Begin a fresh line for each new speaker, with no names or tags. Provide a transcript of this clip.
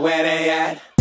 where they at?